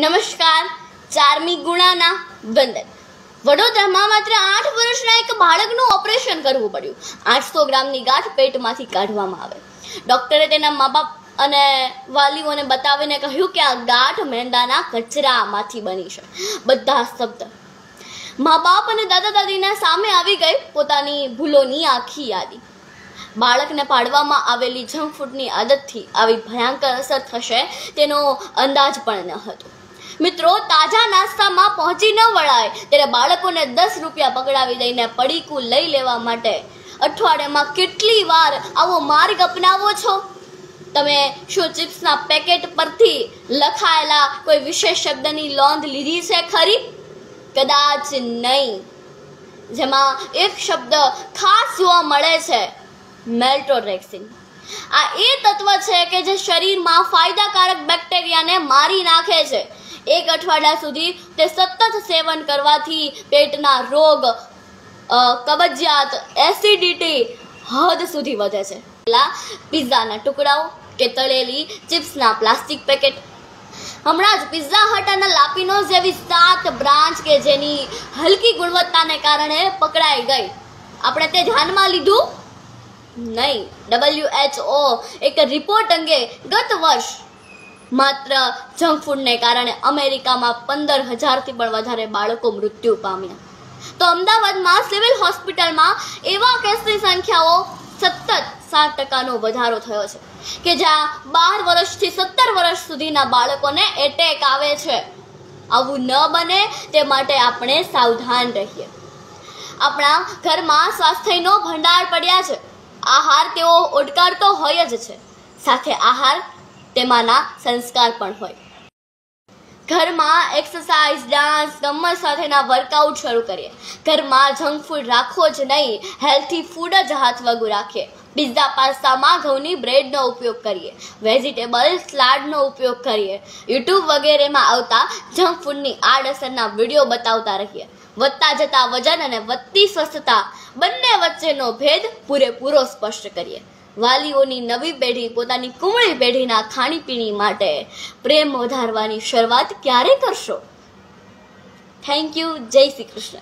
નમસ્કાર, ચારમી ગુણાના વંદન વડોદરામાં માત્ર આઠ વર્ષના એક બાળકનું ઓપરેશન કરવું પડ્યું. આઠસો ગ્રામની ગાંઠ પેટમાંથી કાઢવામાં આવે. ડૉક્ટરે તેના મા બાપ અને વાલીઓને બતાવીને કહ્યું કે આ ગાંઠ મેંદાના કચરામાંથી બની છે. બધા શબ્દ મા બાપ અને દાદા દાદીના સામે આવી ગઈ પોતાની ભૂલોની આખી યાદી. બાળકને પાડવામાં આવેલી જંક ફૂડની આદતથી આવી ભયંકર અસર થશે તેનો અંદાજ પણ ન હતો. મિત્રો, તાજા નાસ્તામાં પહોંચી ન વળાય. ત્યારે બાળકોને દસ રૂપિયા પકડાવી દઈને પડીકું લઈ લેવા માટે. અઠવાડિયામાં કેટલી વાર આવો માર્ગ અપનાવો છો? તમે શું ચિપ્સના પેકેટ પરથી લખાયેલા કોઈ વિશેષ શબ્દની નોંધ લીધી છે ખરી? કદાચ નહીં. જેમાં એક શબ્દ ખાસ જોવા મળે છે, મેલ્ટોરેક્સિન. આ એ તત્વ છે કે જે શરીરમાં ફાયદાકારક બેક્ટેરિયાને મારી નાખે છે. એક અઠવાડિયા સુધી તે સતત સેવન કરવાથી પેટના રોગ કબજિયાત એસિડિટી હદ સુધી વધે છે. પેલા પિઝાના ટુકડાઓ કે તળેલી ચિપ્સના પ્લાસ્ટિક પેકેટ. હમણાં જ પિઝા હટ અને લાપિનોઝ જેવી સાત બ્રાન્ચ કે જેની હલકી ગુણવત્તાને કારણે પકડાઈ ગઈ. આપણે તે ધ્યાનમાં લીધું? નહીં. ડબલ્યુ એચ ઓ એક રિપોર્ટ અંગે ગત વર્ષ માત્ર જંક ફૂડને કારણે અમેરિકામાં પંદર હજારથી પણ વધારે બાળકો મૃત્યુ પામ્યા. તો અમદાવાદમાં સિવિલ હોસ્પિટલમાં એવા કેસની સંખ્યાઓ સતત સાત ટકાનો વધારો થયો છે કે જ્યાં બાર વર્ષથી સત્તર વર્ષ સુધીના બાળકોને એટેક આવે છે. આવું ન બને તે માટે આપણે સાવધાન રહીએ. આપણા ઘરમાં સ્વાસ્થ્યનો ભંડાર પડ્યા છે. આહાર તેઓ ઓડકારતો હોય જ છે. સાથે આહાર તેમાંના સંસ્કાર પણ હોય. ઘરમાં એક્સરસાઇઝ ડાન્સ ગમત સાથેના વર્કઆઉટ શરૂ કરીએ. ઘરમાં જંક ફૂડ રાખવો જ નહીં હેલ્થી ફૂડ જ હાથ વગું રાખીએ. પિઝા પાસ્તામાં ઘઉંની બ્રેડનો ઉપયોગ કરીએ. વેજીટેબલ સ્લાડનો ઉપયોગ કરીએ. યુટ્યુબ વગેરેમાં આવતા જંક ફૂડની આડઅસરના વીડિયો બતાવતા રહીએ. વધતા જતા વજન અને વધતી સ્વસ્થતા બંને વચ્ચેનો ભેદ પૂરેપૂરો સ્પષ્ટ કરીએ. વાલીઓની નવી પેઢી પોતાની કુમળી પેઢીના ખાણીપીણી માટે પ્રેમ વધારવાની શરૂઆત ક્યારે કરશો? થેન્ક યુ જય શ્રી કૃષ્ણ.